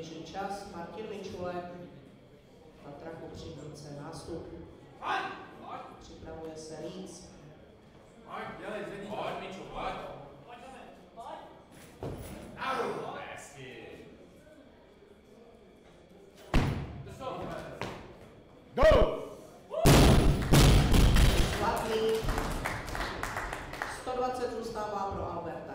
běží čas. Martin Mičulek na Kopřivnice, nástup. Připravuje se Rýc. Pojď, dělej, zvedni. Pojď, Miču, pojď. Naru, hezky. Go! 120 zůstává pro Alberta